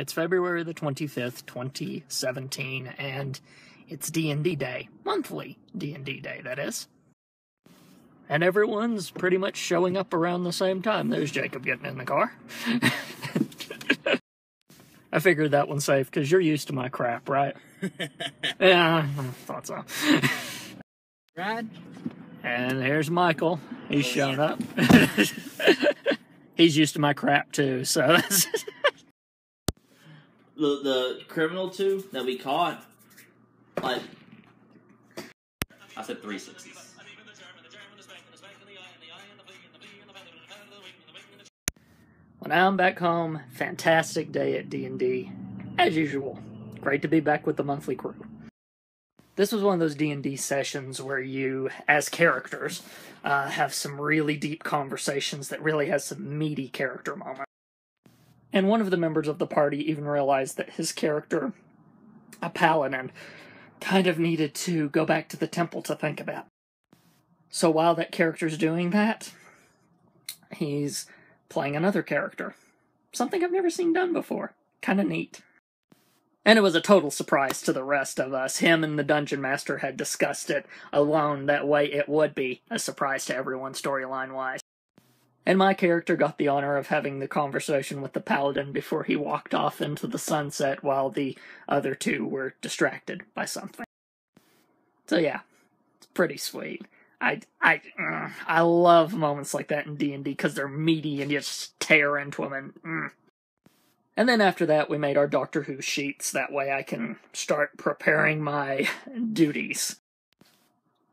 It's February the 25th, 2017, and it's D&D Day. Monthly D&D Day, that is. And everyone's pretty much showing up around the same time. There's Jacob getting in the car. I figured that one's safe because you're used to my crap, right? yeah, I thought so. Brad? And here's Michael. He's oh, shown up. He's used to my crap too, so that's The the criminal two that we caught, like I said three sixties. Well, now I'm back home. Fantastic day at D&D. As usual. Great to be back with the monthly crew. This was one of those D&D sessions where you, as characters, uh, have some really deep conversations that really has some meaty character moments. And one of the members of the party even realized that his character, a paladin, kind of needed to go back to the temple to think about. So while that character's doing that, he's playing another character. Something I've never seen done before. Kind of neat. And it was a total surprise to the rest of us. Him and the dungeon master had discussed it alone. That way it would be a surprise to everyone storyline wise. And my character got the honor of having the conversation with the paladin before he walked off into the sunset while the other two were distracted by something. So yeah, it's pretty sweet. I I uh, I love moments like that in D and D because they're meaty and you just tear into them and. Mm. And then after that, we made our Doctor Who sheets. That way, I can start preparing my duties.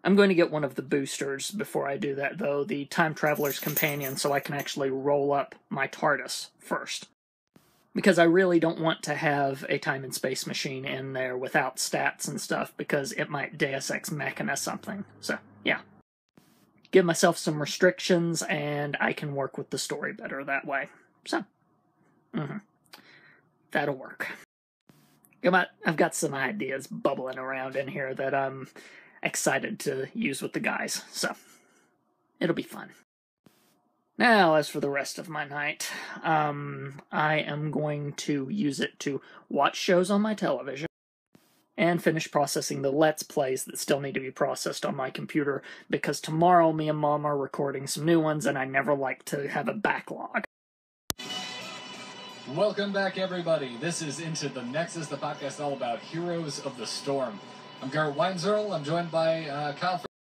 I'm going to get one of the boosters before I do that, though, the Time Traveler's Companion, so I can actually roll up my TARDIS first. Because I really don't want to have a time and space machine in there without stats and stuff, because it might Deus Ex Machina something. So, yeah give myself some restrictions and I can work with the story better that way. So, mm-hmm. that'll work. I've got some ideas bubbling around in here that I'm excited to use with the guys, so it'll be fun. Now, as for the rest of my night, um, I am going to use it to watch shows on my television and finish processing the Let's Plays that still need to be processed on my computer because tomorrow me and Mom are recording some new ones and I never like to have a backlog. Welcome back, everybody. This is Into the Nexus, the podcast all about Heroes of the Storm. I'm Garrett Weinzierl. I'm joined by uh, Kyle